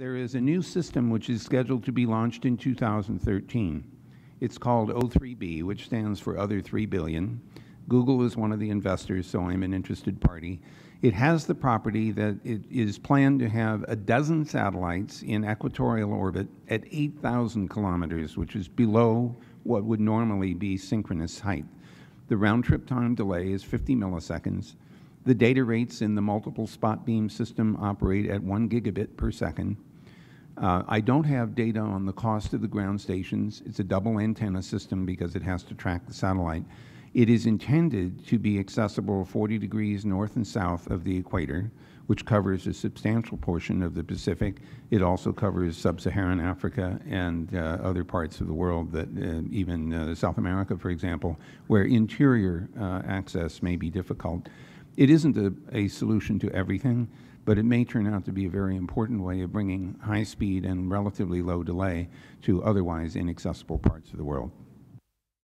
there is a new system which is scheduled to be launched in 2013. It's called O3B, which stands for Other 3 Billion. Google is one of the investors, so I'm an interested party. It has the property that it is planned to have a dozen satellites in equatorial orbit at 8,000 kilometers, which is below what would normally be synchronous height. The round trip time delay is 50 milliseconds. The data rates in the multiple spot beam system operate at one gigabit per second. Uh, I don't have data on the cost of the ground stations. It's a double antenna system because it has to track the satellite. It is intended to be accessible 40 degrees north and south of the equator, which covers a substantial portion of the Pacific. It also covers sub-Saharan Africa and uh, other parts of the world, that uh, even uh, South America, for example, where interior uh, access may be difficult. It isn't a, a solution to everything, but it may turn out to be a very important way of bringing high speed and relatively low delay to otherwise inaccessible parts of the world.